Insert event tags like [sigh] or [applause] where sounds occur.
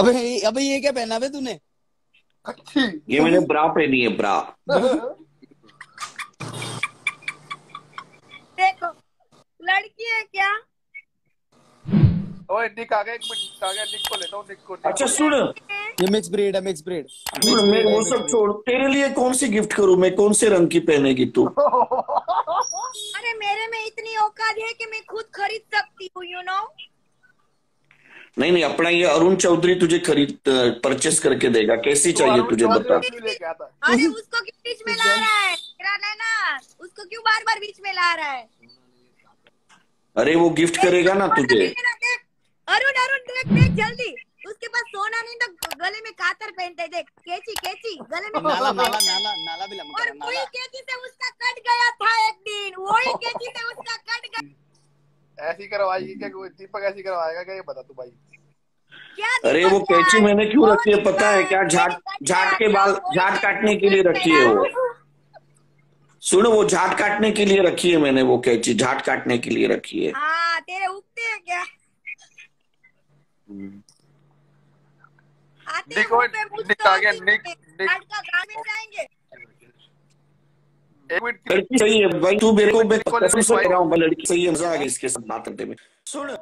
अबे अबे ये क्या पहना बे तूने? अच्छी। ये मैंने ब्रा पहनी है ब्रा। देखो लड़की है क्या? ओए निक आ गया एक मिनट आ गया निक को लेता हूँ निक को अच्छा सुन। ये मिक्स ब्रीड है मिक्स ब्रीड सुन मैं वो सब छोड़ तेरे लिए कौन सी गिफ्ट करूँ मैं? कौन से रंग की पहनेगी तू? [laughs] अरे मेरे में इतनी औकात है कि मैं खुद खरीद सकती हूँ यू नो नहीं नहीं अपना ये अरुण चौधरी तुझे खरीद परचेस करके देगा। कैसी चाहिए तुझे बता। अरे उसको क्यों बीच में ला रहा है? नैना उसको क्यों बार बार बीच में ला रहा है? अरे वो गिफ्ट करेगा ना तुझे। अरुण अरुण देख देख जल्दी। उसके पास सोना नहीं तो गले में कातर पहनते देख। कैची कैची गले में नाला नाला नाला नाला भी लंबा और करा, कैची से उसका कट गया था एक दिन वही कैची से उसका कट गया ऐसी करवाएगी क्या कोई दीपक ऐसी करवाएगा क्या ये बता तू भाई। अरे वो कैची मैंने क्यों रखी है पता है क्या? झाट झाट के बाल झाट काटने के लिए रखी है वो। सुन वो झाट काटने के लिए रखी है मैंने वो कैची झाट काटने के लिए रखी है। हाँ तेरे उगते हैं क्या? आते हैं निक निक आ गया, आते निक- हैं। निक। आज का ग्रामीण जाएँगे एक मिनट लड़की सही है भाई तू मेरे को मैं कसम से कह रहा हूँ लड़की सही है मज़ा आ गया इसके साथ बात करते में सुन।